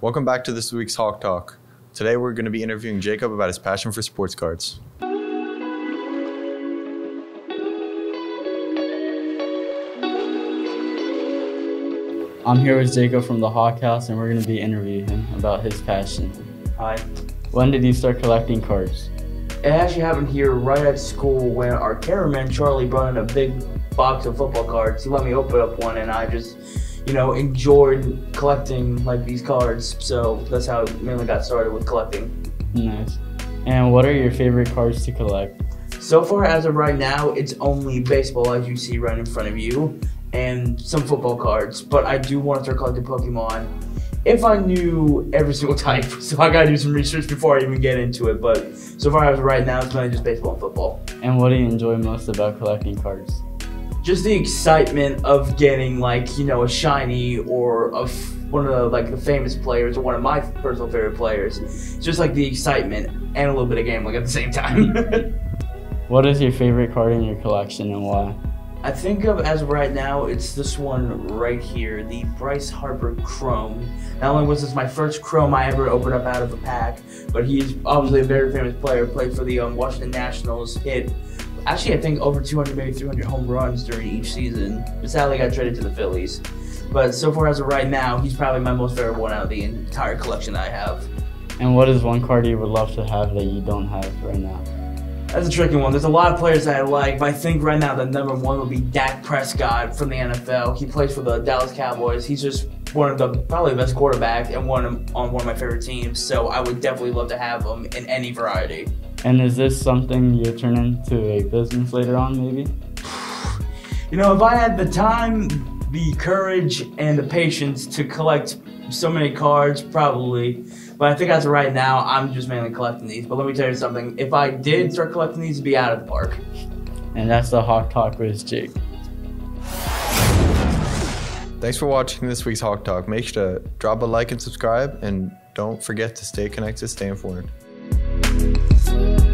Welcome back to this week's Hawk Talk. Today we're going to be interviewing Jacob about his passion for sports cards. I'm here with Jacob from the Hawk House, and we're going to be interviewing him about his passion. Hi. When did you start collecting cards? It actually happened here right at school when our cameraman Charlie brought in a big box of football cards. He let me open up one, and I just, you know, enjoyed collecting like these cards. So that's how I mainly got started with collecting. Nice. And what are your favorite cards to collect? So far, as of right now, it's only baseball, as you see right in front of you, and some football cards. But I do want to start collecting Pokemon. If I knew every single type, so I gotta do some research before I even get into it. But so far as of right now, it's mainly just baseball and football. And what do you enjoy most about collecting cards? Just the excitement of getting like you know a shiny or of one of the like the famous players or one of my personal favorite players. It's just like the excitement and a little bit of gambling at the same time. What is your favorite card in your collection and why? I think of as of right now, it's this one right here, the Bryce Harper Chrome. Not only was this my first Chrome I ever opened up out of a pack, but he's obviously a very famous player. Played for the um, Washington Nationals, hit actually I think over 200, maybe 300 home runs during each season. But sadly, got traded to the Phillies. But so far as of right now, he's probably my most favorite one out of the entire collection that I have. And what is one card you would love to have that you don't have right now? That's a tricky one. There's a lot of players that I like, but I think right now the number one would be Dak Prescott from the NFL. He plays for the Dallas Cowboys. He's just one of the probably the best quarterbacks and one of, on one of my favorite teams. So I would definitely love to have him in any variety. And is this something you turn into a business later on, maybe? You know, if I had the time, the courage, and the patience to collect so many cards, probably. But I think as of right now, I'm just mainly collecting these. But let me tell you something. If I did start collecting these, it'd be out of the park. And that's the Hawk Talk with Jake. Thanks for watching this week's Hawk Talk. Make sure to drop a like and subscribe, and don't forget to stay connected, stay informed. Peace.